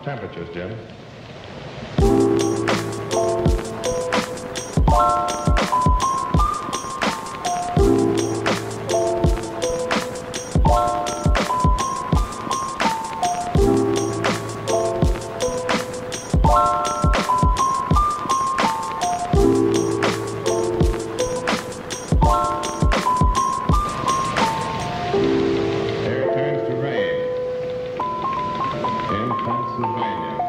temperatures, Jim. 速度慢